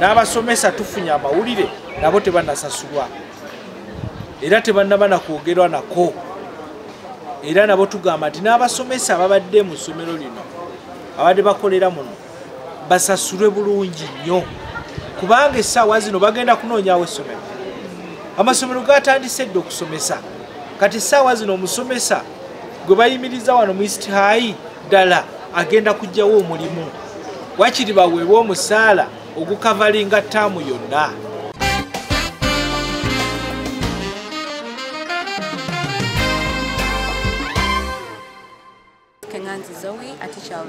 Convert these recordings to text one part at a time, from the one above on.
n'abasomesa tufunye amawulire nabo tebanasasulwa. Era tebannaba nakwogerwa nako. Era nabo tugamba nti n'abasomesa ababadde mu ssomero lino abadde bakolera muno basasulwe bulungi nnyo. Kubanga essaawa zino bagenda kunoonyawo essomero. Amasomero gatandise dde okusomesa. Kati essaawa zino omusomesa gwe bayimiriza wano mu east high ddala agenda kugjawo omulimu. Wakiri baweebwa omusaala ogukavalinga ttaamu yonna Kenganzi Zoe, a teacher of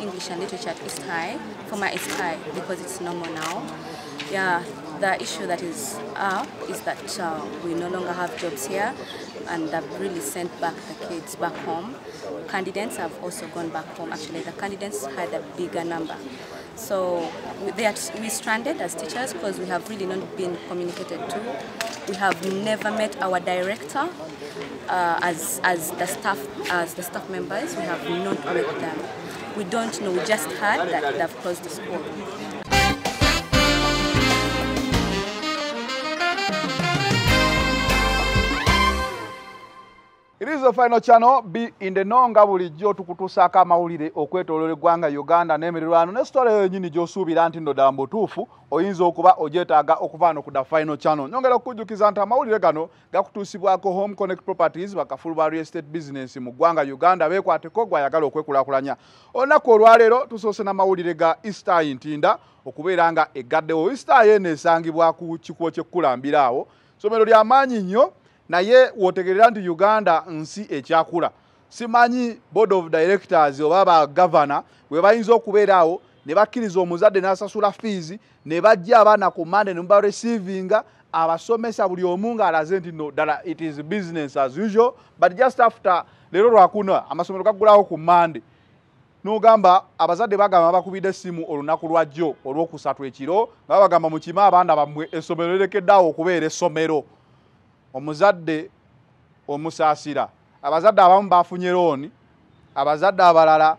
English and Literature at East High, former East High, because it's normal now. Yeah, the issue that is up is that uh, we no longer have jobs here and they've really sent back the kids back home. Candidates have also gone back home. Actually, the candidates had a bigger number. So we, are, we stranded as teachers because we have really not been communicated to. We have never met our director uh, as, as the staff as the staff members. We have not met them. We don't know. We just heard that they've closed the school. The final channel be in the know nga bulijjo tukutuusaako amawulire okwetooloola eggwanga uganda n'emirirwano ne sitole yennyini gy'osuubira nti nno ddala mbutuufu oyinza okuba ogyetaaga okuva no ku the final channel. Nyongera okukujjukiza nti amawulire gano gakutuusibwako home connect properties bakafulu ba real estate business mu ggwanga uganda beekwateko gwayagala okwekulaakulanya. Olunaku olwaleero tusoose n'amawulire ga easter ntinda okubeera nga eggaddewo easter yeeno esangibwa ku kikuwo kyekkulambira awo. Somero lyamaanyi nnyo naye wotegerera nti uganda nsi ekyakula. Simanyi board of directors oba bagavana bwe bayinza okubeeraawo ne bakkiriza omuzadde n'asasula fees ne bajja abaana ku mande ne mubareceivinga abasomesa buli omu ng'alaze nti no ddala it is business as usual. But just after leero lwakuna amasomero gaggulawo ku mande nogamba abazadde bagamba bakubidde essimu olunaku lwajjo olwokusatu ekiro nga babagamba mukime abaana bammwe essomero lirekeddeawo okubeera essomero omuzadde omusaasira. Abazadde abamu bafunye looni abazadde abalala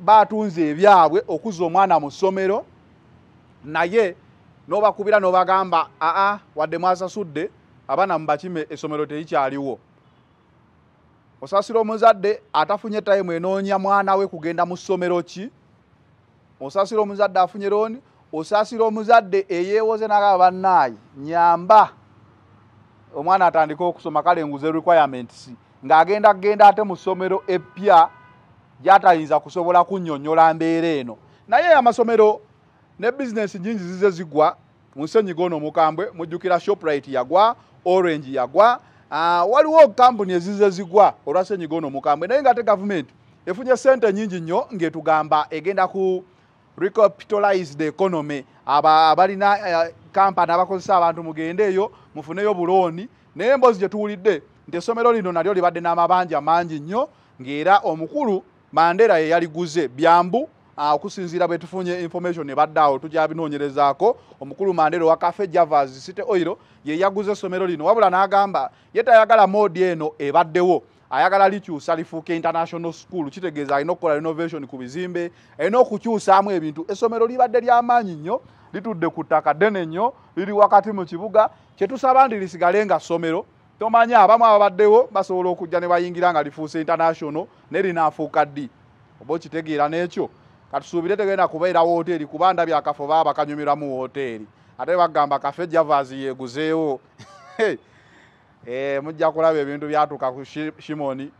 batunze ebyabwe okuza omwana mu ssomero naye n'obakubira n'obagamba aa wadde mwasasudde abaana mubakime essomero terikyaliwo osasira omuzadde atafunye tayimu enoonya mwana we kugenda mu ssomero ki? Osasira omuzadde afunye looni osasira omuzadde eyeewoze nagaba bannaayi nyamba omwana atandika okusoma kale nguze requirements ng'agenda kgenda ate mu ssomero eppya gyatayinza kusobola kunnyonnyola mbeera eno. Naye amasomero ne bizinesi nyingi zize zigwa mu nsenyiga ono omukambwe mujjukira shoprite yagwa orange yagwa uh, waliwo kampuni ezize zigwa olwa senyiga ono omukambwe. Naye nga ate gavumenti efunye sente nyingi nnyo ng'etugamba egenda ku recapitalized economy abalina uh, kampani abakozesa abantu mugende eyo mufuneyo bulooni naye emboozi gye tuwulidde nti essomero lino nalyo libadde n'amabanja mangi nnyo ng'era omukulu mandera ye yaliguze byambu okusinziira bwe tufunye information ebadde awo tujja binoonyerezaako omukulu mandera owa cafe javas city oil ye yaguze essomero lino wabula n'agamba ye tayagala moodi eno ebaddewo. Ayagala likyusa lifuuka international school kitegeeza alina okukola renovation ku bizimbe alina okukyusaamu ebintu. Essomero libadde lyamaanyi nnyo litudde ku ttaka ddene nnyo liri wakati mu kibuga kyetusaba nti lisigale nga ssomero tomanyi abamu ababaddewo basobola okujja ne bayingira nga lifuuse international ne linaafuuka ddi. Oba okitegeera n'ekyo? Katusuubire tegenda kubeera woteeri kuba ndabye akafo baba bakanyumiramu woteeri ate bagamba kafe javas yeeguzeewo. E, mujja kulaba ebintu byatuuka ku shimoni.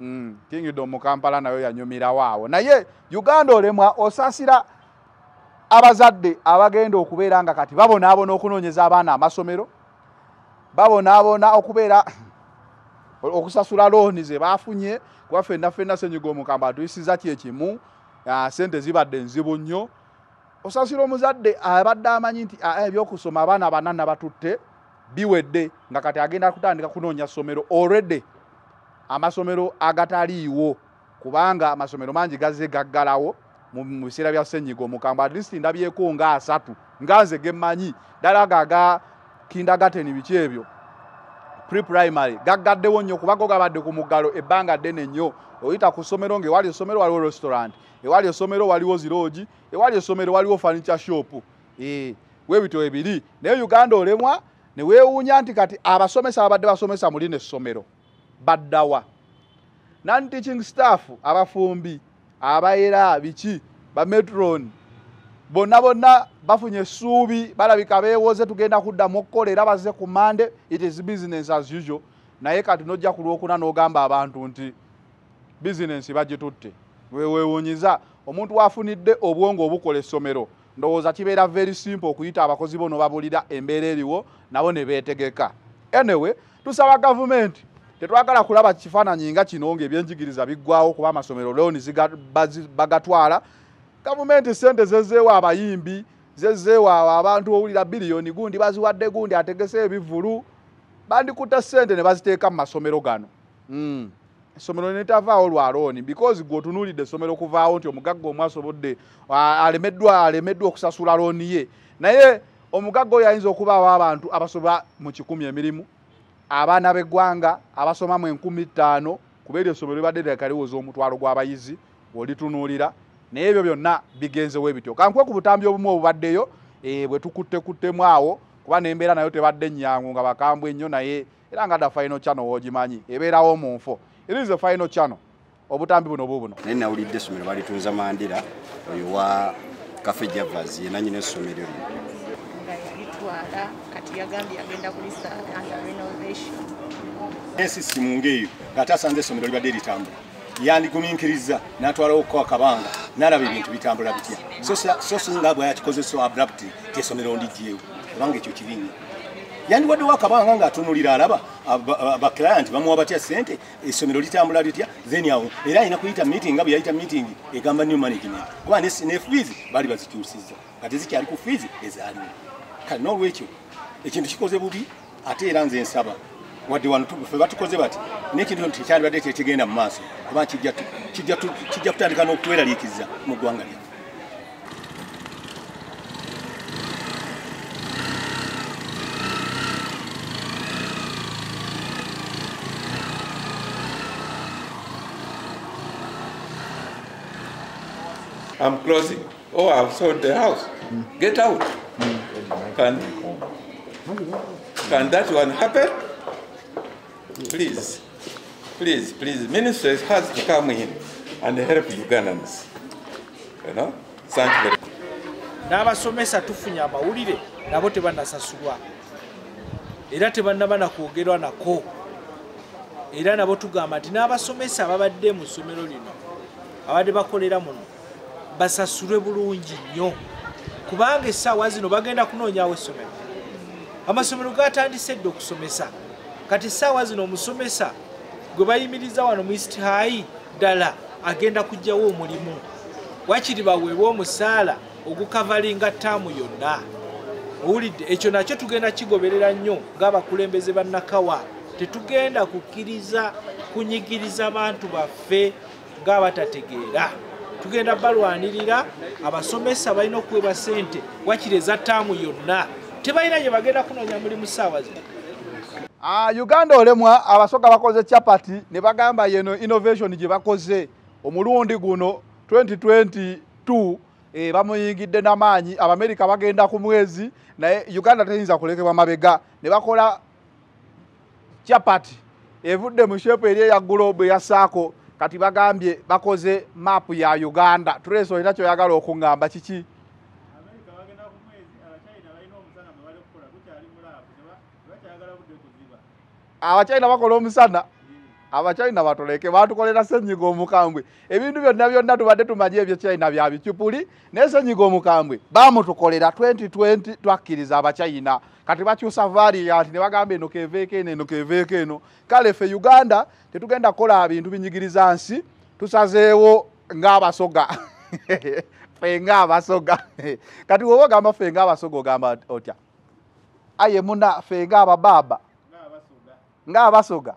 Mm, kingdom mu kampala nayo yanyumirawo awo naye uganda olemwa osasira abazadde abagenda okubeera nga kati babonaabona okunoonyeza abaana amasomero babonaabona okubeera okusasula looni ze bafunye kuba fenna fenna senyiga omukamba atuyisiza kyekimu sente zibadde nzibu nnyo. Osasira omuzadde abadde amanyi nti ebyokusoma abaana banana batutte biwedde nga kati agenda kutandika kunoonya ssomero already amasomero agataliiwo kubanga amasomero mangi gazze gaggalawo mu biseera bya senyiga omukambwe. Atlist ndabyeko nga asatu. Nga nze gemmanyi ddala gaga kindagateni biki ebyo? Preprimary. Gaggaddewo nnyo kuba go gabadde ku muggalo ebbanga ddene nnyo. Oyita ku ssomero ngaewali essomero waliwo restaurant ewali essomero waliwo ziroogi ewali essomero waliwo furniture shop. Webito ebiri naye uganda olemwa neweewuunya nti kati abasomesa abadde basomesa muli nessomero. Baddawa. Non teaching staff abafumbi abayera biki? Bametron bonna bonna bafunye essuubi balabika beewoze tugenda kuddamu okukola era bazze ku mande it is business as usual. Naye kati nojja ku lwokuna n'ogamba abantu nti bizinensi bagitutte. Weweewuunyiza omuntu waafunidde obwongo obukola essomero. Ndowooza kibeera very simple okuyita abakozi bo nobabulira embeera eriwo nabo ne beetegeka. Anyway tusaba gavumenti tetwagala kulaba kifaananyi nga kino ngaebyenjigiriza biggwawo kuba amasomero looni bagatwala. Gavumenti sente zezeewo abayimbi zezeewo abantu owulira biliyoni gundi baziwadde gundi ategese ebivulu bandikutte sente ne baziteeka mu masomero gano. Mm. essomero netavaawo lwalooni because gweotunuulidde essomero okuvaawo nti omugagga omw asobodde alemeddwa alemeddwa okusasula looni ye. Naye omugagga oyo ayinza okubaawo abantu abasoba mu kikumi emirimu abaana b'eggwanga abasoma mu enkumi ttaano kuba eryo essomero libadde lyakaliwoza omutwalo gw'abayizi olitunuulira naye ebyo byonna bigenzewo ebityo kankuwe ku butambi obumu obubaddeyo e, bwe tukuttekuttemu awo kuba nembeera nayo tebadde nnyangu nga bakambwe ennyo naye era nga dda final channel woogimanyi ebeerawo mu nfo. Irize final channel. Obutambi buno bubuno naye nawulidde essomero balitunza mandira oyo wa cafe javas yenanyina essomero lyo yalitwala kati yagambye agenda kulisa under renovation. Ensisimu ngaeyo ng'ate asanze essomero libadde litambula. Yandigumiikiriza n'atwalawo ko akabanga n'alaba ebintu bitambula bitya. So singa bwe yakikozesa abrupt ti essomero ndigyewo kubanga ekyo kibinya yandiwaddewo akabanga ng'atunulira alaba baclient bamuwa batya sente essomero litambula litya then awo era alina kuyita meeting nga bwe yayita meeting egamba new management. Kuba ne fees baali bazikyusiza nga tezikyali ku fees ezaaliwo kale n'olwekyo ekintu kikoze bubi ate era nze nsaba wadde wano fe batukoze bati n'ekintu tekyandibadde tetegenda mu maaso kuba kijja kutandika n'okweraliikiriza mu ggwanga lyaffe I'm closing. Oh, I've sold the house. Get out. Can, can that one happen? Please, please, please. Ministry has to come in and help Ugandans. You know? Thank you very much. n'abasomesa tufunye amawulire nabo tebanasasulwa era tebannaba nakwogerwa nako era nabo tugamba nti n'abasomesa ababadde mu ssomero lino abadde bakolera muno basasulwe bulungi nnyo kubanga essaawa zino bagenda kunoonyawo essomero. Amasomero gatandise dde okusomesa. Kati essaawa zino omusomesa gwe bayimiriza wano mu east high ddala agenda kugjawo omulimu. Wakiri baweebwa omusaala ogukavalinga ttaamu yonna. Owulidde ekyo nakyo tugenda kigoberera nnyo ng'abakulembeze bannakawa tetugenda kukkiriza kunyigiriza abantu baffe ng'abatategeera tugenda balwanirira abasomesa balina okuweebwa sente wakiri eza ttaamu yonna. Tebalina gye bagenda kunoonya mulimu ssaawa zino. Ah, uganda olemwa abasoga bakoze chapati ne bagamba yeno innovation gye bakoze. Omulundi guno 2022 e, bamuyingidde n'amaanyi abamerika bagenda ku mwezi naye uganda teyinza kulekebwa mabega. Ne bakola chapati evudde mu shepu eri eya gulobu eya saako kati bagambye bakoze maapu ya uganda. Tuleso olina kyoyagala okuŋŋamba kiki? Abachina abachina bakola omusana abachina batoleke batukolera senyiga omukambwe. Ebintu byonna byonna tubadde tumanyi ebyo china bya bicupuli naye senyiga omukambwe bamutukolera 2020 twakkiriza abachina. Kati bakyusa variant ne bagamba eno keveeko eno eno keveeko eno. Kale ffe uganda tetugenda kukola bintu binyigiriza nsi tusazeewo ng'abasoga. Ffe ng'abasoga. Kati woba ogamba ffe ng'abasoga ogamba otya? Aye muna ffe ng'ababaaba ng'abasoga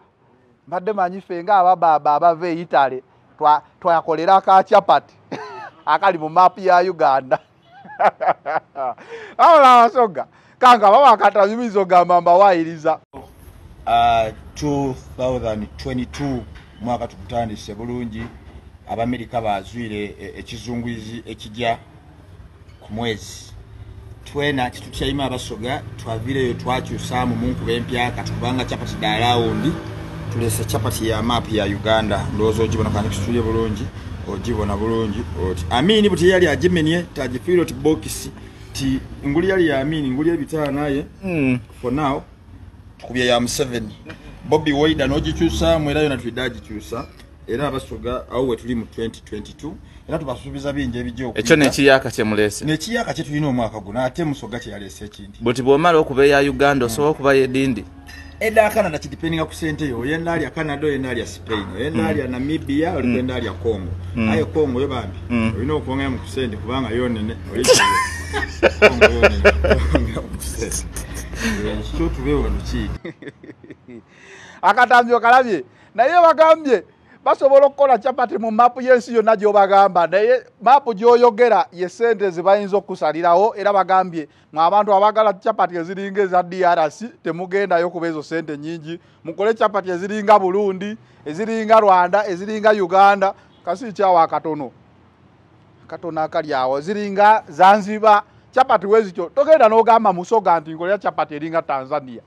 mbadde manyi ffe ng'ababaaba abava eitale twa- twakolera akachapati akali mu maapu ya uganda. Awola abasoga kanga baba akatanyumiza ogamba mbawayiriza Uh, 2022 mwaka tukutandise bulungi abamerika bazwire e- ekizunguizi ekijja ku mwezi. Twena titutyaima abasoga twavireyo twakyusaamu munkuba empya kati kubanga capati dalawundi tulese capati ya maapu ya uganda ndowooza ogibona kandi kitulye bulungi ogibona bulungi oti amini buti yali agimenye tagifiire oti bokisi ti nguli yali ya amini nguli ebitaanaye for now tukubya ya museveni bobi waida n'ogikyusaamu era yona twidde agikyusa era abasoga awo we tuli mu 2022 era tubasuubiza bingi ebijja ekyo nekiyaka kyemulese nekiyaka kye tulina omwaka guno ate musoga kyeyaleese ekindi. Buti bwomala okuba eya uganda osobola okubayo edindi edda canada kidipendinga ku sente yo oyenda alya canada oyenda alya spain oyenda Mm. alya namibia congo. Mm. aye congo yo bambi. Mm. olina okwongayo mu kusente kubanga yonene. Congo lukiiki akatambi okalabye. Naye bagambye basobola okukola capati mu maapu y'ensi yonna gy'obagamba. Naye maapu gy'oyogera ye sente zebayinza okusalirawo era bagambye mwe abantu abagala capati eziringa eza drc temugendayo kuba ezo sente nyingi mukole capati eziringa burundi eziringa rwanda eziringa uganda. Kasi kyawo akatono katono? Akali awo. Eziringa zanziba capati wezityo togenda n'ogamba musoga nti nkolera capati eringa tanzania.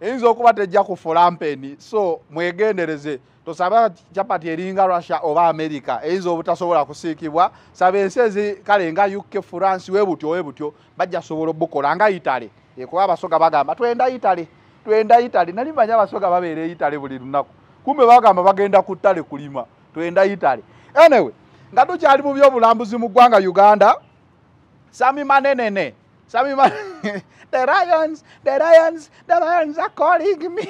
Eyinza okuba tejja kufula mpeni so mwegendereze tosaba capati eringa russia oba america eyinza obutasobola kusiikibwa. Saba ensi ezi kale nga uk france webutyo webutyo bajja sobola obukola. Nga itale kuba abasoga bagamba twenda itale twenda itale nali manya abasoga babeera eitale buli lunaku. Kumbe bagamba bagenda ku ttale kulima twenda itale anyway nga tukyali mu byobulambuzi mu ggwanga uganda sami manenene sami man the lions the lions the lions are calling me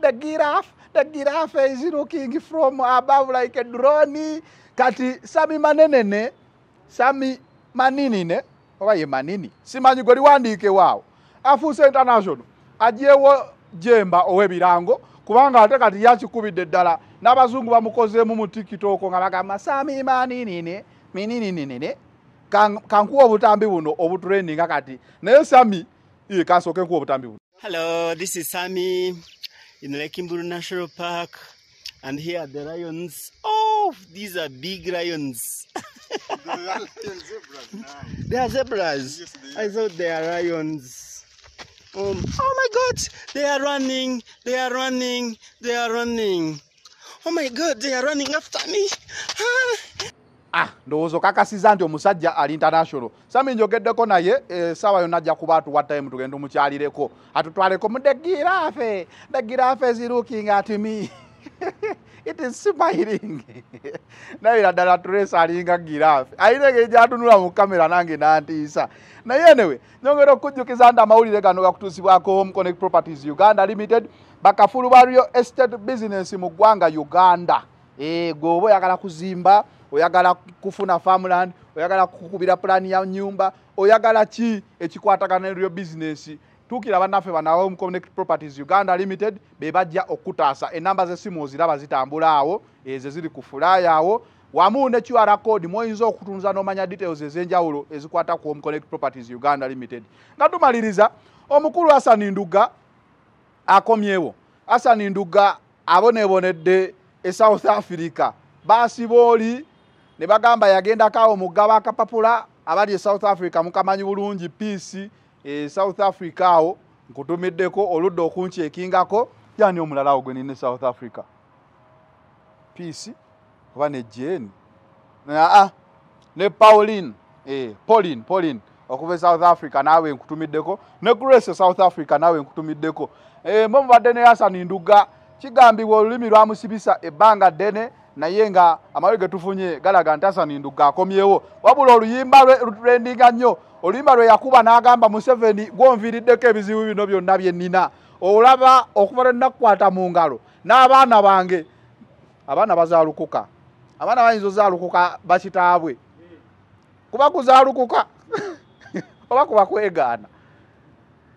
the giraffe the giraffe is looking from above like a drone. Kati sami manenene? Sami maninine? Oba ye manini. Simanyi gwe liwandiike waawo afuuse international ajeewo jemba ow'ebirango kubanga ate kati yakikubidde ddala. N'abazungu bamukozeemu mu tikitoko nga bagamba sami maninine minininine Kan- kankuwa obutambi buno obutrendinga kati. Naye sami iye kansooke nkuwa obutambi buno. Hello, this is Sammy in Lake Lekimburu National Park, and here are the lions. Oh, these are big lions. they are zebras. Yes, they are. I thought they are lions. Um, oh my God, they are running, they are running, they are running. Oh my God, they are running after me. Ah. Ah ndowooza okakasiza nti omusajja ali international. Sami njogeddeko naye esaawa yonna ajja kuba atuwa time tugenda omukyalireko atutwaleko mu the giraffe. The giraffe is looking at me. It is smiling. Nabira ddala trace alinga giraffe. Ayina engeri gyatunula mu kamera nange nantiisa. Naye enewe nyongera okujjukiza nti amawulire gano gakutuusibwako home connect properties uganda limited bakafulu ba real estate business mu ggwanga uganda. Eh, gwe oba oyagala kuzimba oyagala kufuna farmland oyagala kukubira pulaani ya nyumba oyagala ki ekikwatagana ne ryo bizinesi tuukira bannaffe banawe mu connect properties uganda limited be bajja okutaasa. Enamba z'essimu oziraba zitambula awo ezo ziri ku fulaya awo. Wamu ne qr code mwoyinza okutunza n'omanya details ez'enjawulo ezikwata ku home connect properties uganda limited. Nga tumaliriza omukulu hasani nduga akomyewo hasani nduga abonebonedde e south africa. Baasiba oli ne bagamba yagendako awo mugaba akapapula abali e south africa mukamanyi bulungi peace e south africa awo nkutumiddeko oludda okunkyekingako yani omulala awo gwe nine south africa. Peace oba ne jeni aa ne pauline eh, pauline pauline okuva e south africa naawe nkutumiddeko. Ne grace e south africa naawe nkutumiddeko. Eh, mwe mubadde ne hasani nduga kigambibwa olulimi lwamusibisa ebbanga ddene naye nga amawuli ge tufunye galaga nduga akomyewo. Wabula oluyimba lwe lutulendinga nnyo oluyimba lwe yakuba n'agamba museveni gwonviiriddeko ebizibu bino byonna bye nnina. Olaba okuva lwe nakkwata mu ngalo n'abaana bange. Abaana bazaalukuka. Abaana bayinza ozaalukuka bakitaabwe. Kuba kuzaalukuka oba kuba kwegaana.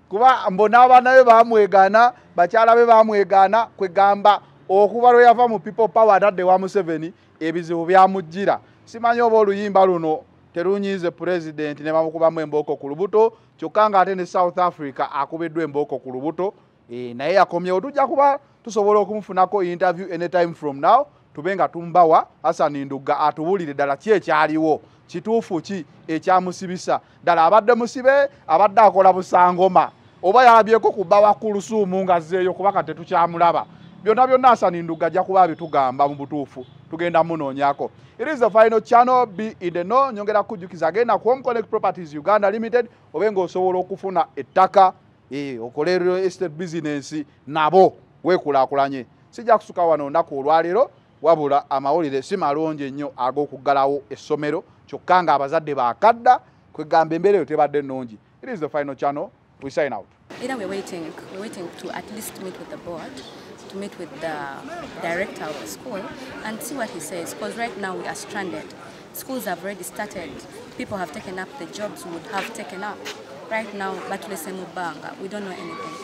Kuba mbona abaana be bamwegaana bakyala be bamwegaana kwegamba okuba lwe yava mu people power atadde wa museveni ebizibu byamujjira. Simanyi oba oluyimba luno terunyiize pulezidenti ne bamukubamu embooko ku lubuto kyokka ng'ate ne south africa akubiddwa embooko ku lubuto Eh, naye yakomyewo tujja kuba tusobola okumufunako interview anytime from now tube nga tumbawa. Hasani ndugga atubuulire ddala ki ekyaliwo? Kituufu ki ekyamusibisa? Ddala abadde musibe abadde akola busangoma. Oba yalabyeko kuba wakulusuumu nga zeeyo kubaka tetukyamulaba byonna byonna hasani ndugga ajja kuba bitugamba mu butuufu tugenda munoonyako. It is the final channel b in the no nyongera kujjukiza agenda ku home connect properties uganda limited obe ng'osobola okufuna ettaka eh, okolera estate business nabo weekulaakulanye. Sijja kusuka wano olunaku olwaleero wabula amawulire si malungi ennyo ag'okuggalawo essomero kyokka ng'abazadde bakadda kwegamba embeera eyo tebadde nnungi. It is the final channel. We sign out Either we're waiting, we're waiting to at least meet with the board, to meet with the director of the school and see what he says. Because right now we are stranded. Schools have already started. People have taken up the jobs would have taken up. Right now, Batulese Mubanga, we don't know anything.